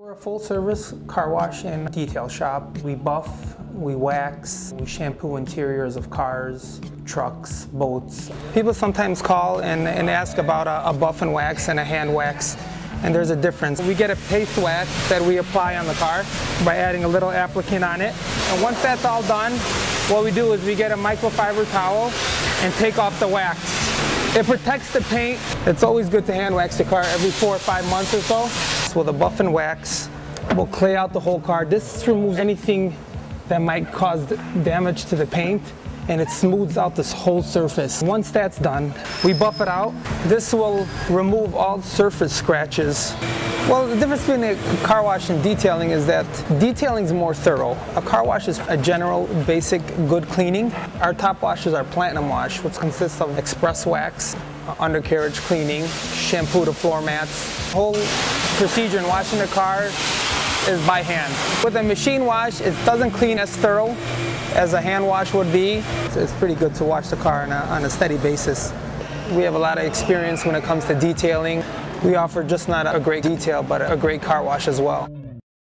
We're a full service car wash and detail shop. We buff, we wax, we shampoo interiors of cars, trucks, boats. People sometimes call and, and ask about a, a buff and wax and a hand wax and there's a difference. We get a paste wax that we apply on the car by adding a little applicant on it. And once that's all done, what we do is we get a microfiber towel and take off the wax. It protects the paint. It's always good to hand wax the car every four or five months or so. With a buff and wax, we'll clay out the whole car. This removes anything that might cause damage to the paint and it smooths out this whole surface. Once that's done, we buff it out. This will remove all surface scratches. Well, the difference between a car wash and detailing is that detailing is more thorough. A car wash is a general, basic, good cleaning. Our top washes are platinum wash, which consists of express wax, undercarriage cleaning, shampoo to floor mats. whole procedure in washing the car is by hand. With a machine wash, it doesn't clean as thorough as a hand wash would be. It's pretty good to wash the car on a, on a steady basis. We have a lot of experience when it comes to detailing. We offer just not a great detail, but a great car wash as well.